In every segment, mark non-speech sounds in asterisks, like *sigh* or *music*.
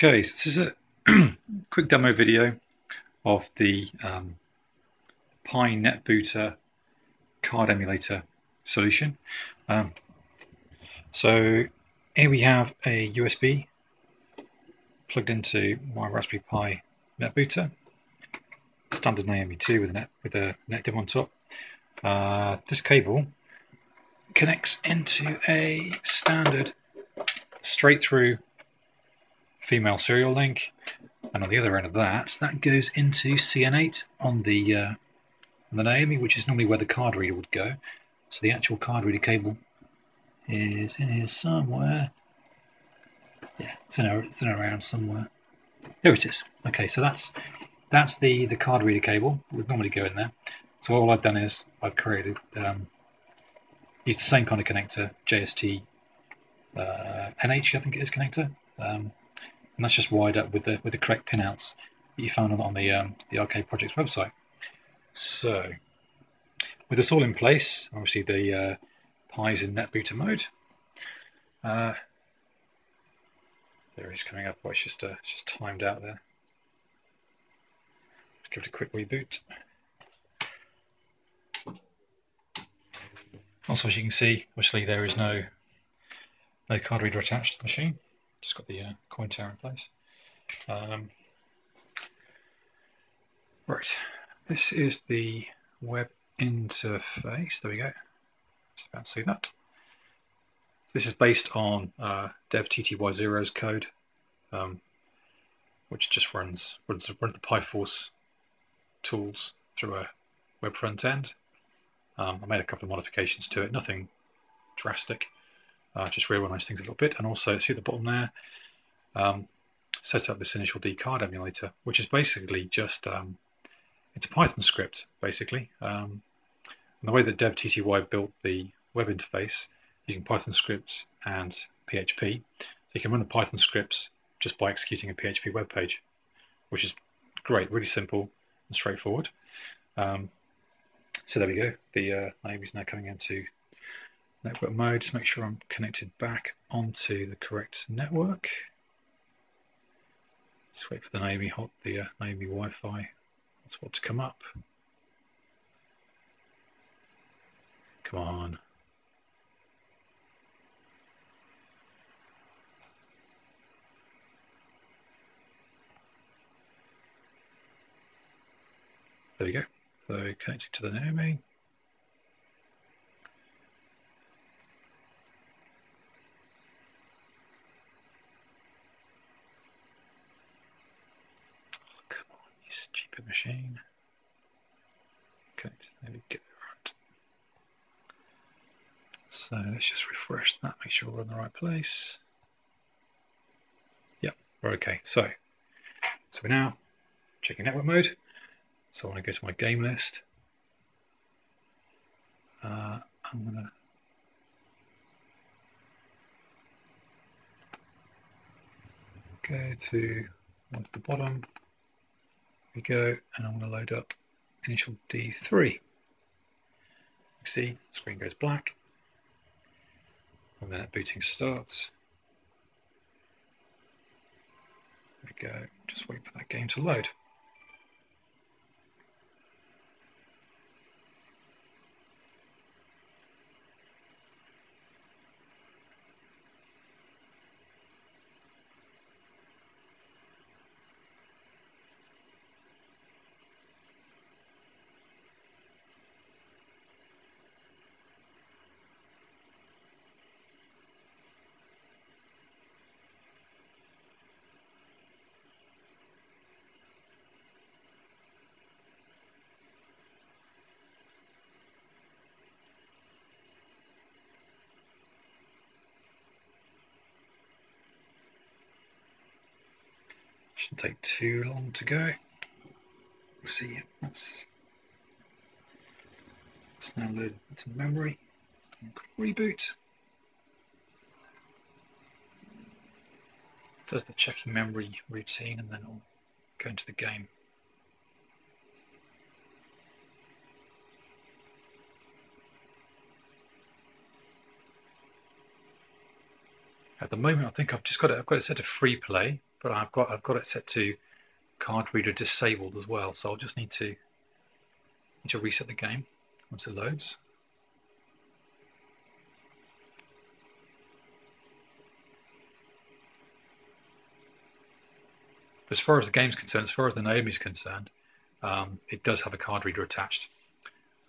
Okay, so this is a *clears throat* quick demo video of the um, Pi NetBooter card emulator solution. Um, so here we have a USB plugged into my Raspberry Pi NetBooter, standard Naomi 2 with a, net, with a NetDIMM on top. Uh, this cable connects into a standard straight through female serial link. And on the other end of that that goes into CN8 on the uh, on the Naomi which is normally where the card reader would go. So the actual card reader cable is in here somewhere. Yeah it's in, it's in around somewhere. There it is. Okay so that's that's the the card reader cable. Would normally go in there. So all I've done is I've created um, used the same kind of connector JST uh, NH I think it is connector. Um, and that's just wired up with the with the correct pinouts that you found on, on the um, the Arcade Projects website. So, with this all in place, obviously the uh, Pi's in NetBooter mode. Uh, there it's coming up, but it's just uh, just timed out there. Let's give it a quick reboot. Also, as you can see, obviously there is no no card reader attached to the machine just got the uh, coin tower in place. Um, right, this is the web interface. There we go. Just about to see that. This is based on uh, DevTTY0's code, um, which just runs runs, runs the PyForce tools through a web front end. Um, I made a couple of modifications to it, nothing drastic uh, just reorganize things a little bit. And also see at the bottom there um, set up this initial D card emulator which is basically just um, it's a Python script basically. Um, and the way that DevTTY built the web interface using Python scripts and PHP so you can run the Python scripts just by executing a PHP web page which is great really simple and straightforward. Um, so there we go. The uh, is now coming into network mode to make sure I'm connected back onto the correct network. Just wait for the Naomi hot the uh, Wi-Fi hotspot to come up. Come on. There we go. So connected to the Naomi. Stupid machine. Okay, maybe get it right. So let's just refresh that, make sure we're in the right place. Yep, we're okay. So, so we're now checking network mode. So I want to go to my game list. Uh, I'm gonna go to one to the bottom we go, and I'm going to load up initial D3. You see, screen goes black, and then booting starts. There we go, just wait for that game to load. Shouldn't take too long to go. See, let's, let's now load into memory. Reboot. Does the checking memory routine and then it'll go into the game. At the moment, I think I've just got it. I've got it set to free play, but I've got I've got it set to card reader disabled as well. So I'll just need to need to reset the game once it loads. as far as the game's concerned, as far as the Naomi's concerned, um, it does have a card reader attached.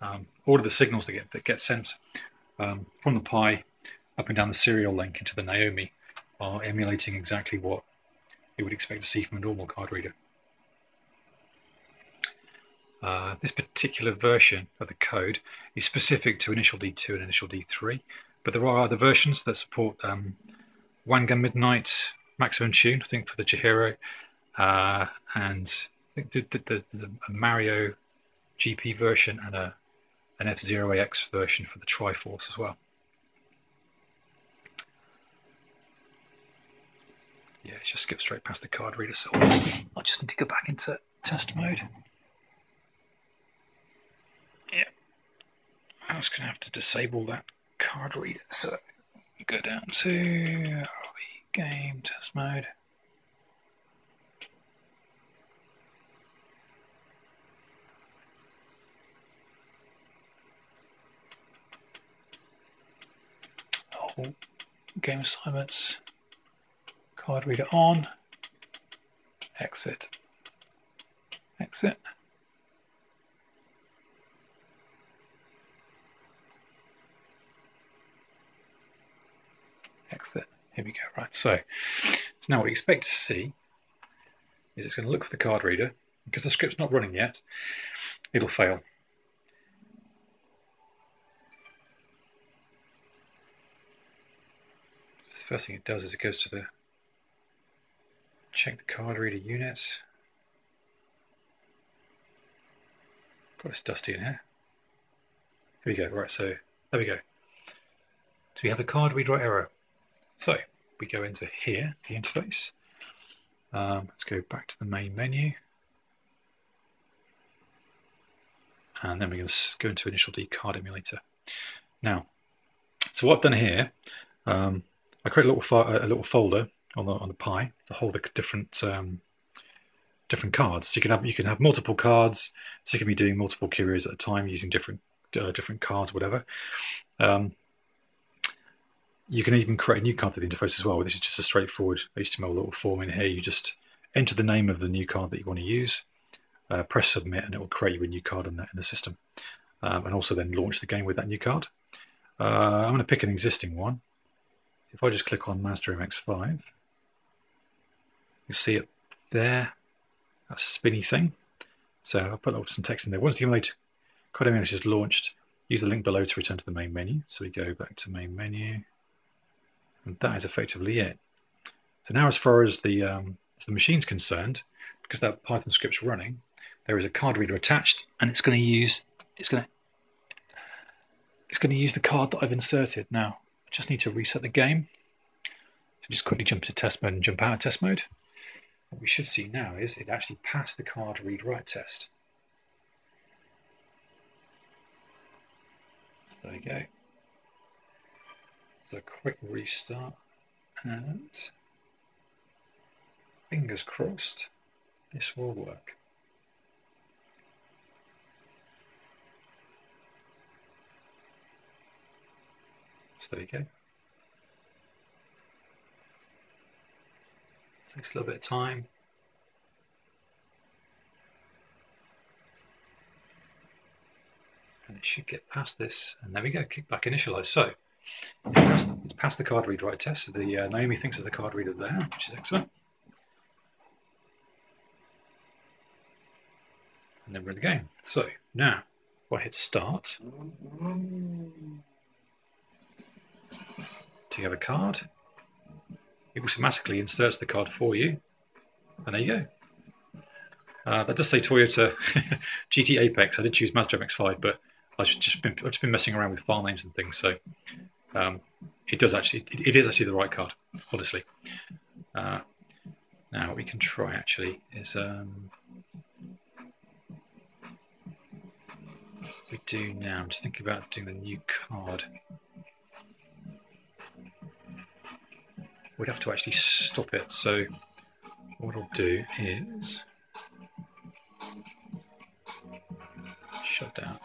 Um, all of the signals that get that get sent um, from the Pi up and down the serial link into the Naomi are emulating exactly what you would expect to see from a normal card reader. Uh, this particular version of the code is specific to Initial D2 and Initial D3, but there are other versions that support um, Wangan Midnight Maximum Tune, I think for the Chihiro, uh, and I think the, the, the, Mario GP version and a an F-Zero AX version for the Triforce as well. Yeah, just skip straight past the card reader, so I'll just, I'll just need to go back into test mode. Yeah, I'm just going to have to disable that card reader, so go down to game test mode. Oh, game assignments, card reader on, exit, exit. Exit. Here we go. Right. So, so now what we expect to see is it's going to look for the card reader. Because the script's not running yet, it'll fail. first thing it does is it goes to the check the card reader units. God, it's dusty in here. Here we go. Right, so there we go. So we have a card reader error. So we go into here, the interface. Um, let's go back to the main menu. And then we're going to go into Initial D card emulator. Now, so what I've done here, um, I create a little a little folder on the on the Pi to hold the different um, different cards. So you can have you can have multiple cards. So you can be doing multiple curios at a time using different uh, different cards, whatever. Um, you can even create a new card to the interface as well. This is just a straightforward HTML little form in here. You just enter the name of the new card that you want to use, uh, press submit, and it will create you a new card in the, in the system. Um, and also then launch the game with that new card. Uh, I'm going to pick an existing one. If I just click on Mazda MX5, you see it there, that spinny thing. So I'll put some text in there. Once the emulator code emulator is launched, use the link below to return to the main menu. So we go back to main menu, and that is effectively it. So now as far as the, um, as the machine's concerned, because that Python script's running, there is a card reader attached, and it's going to use it's going to it's going to use the card that I've inserted now I just need to reset the game. So just quickly jump to test mode and jump out of test mode. What we should see now is it actually passed the card read-write test. So there you go. So a quick restart and fingers crossed this will work. there you go. Takes a little bit of time. And it should get past this. And there we go, kick back initialize. So it's passed, the, it's the card read write test. So the uh, Naomi thinks of the card reader there, which is excellent. And then we're in the game. So now, if I hit start, do you have a card? It automatically inserts the card for you. And there you go. Uh, that does say Toyota *laughs* GT Apex. I did choose Mazda MX-5, but I've just been I've just been messing around with file names and things, so um, it does actually it, it is actually the right card, honestly. Uh, now what we can try actually is um, we do now. I'm just thinking about doing the new card. We'd have to actually stop it. So what I'll do is shut down,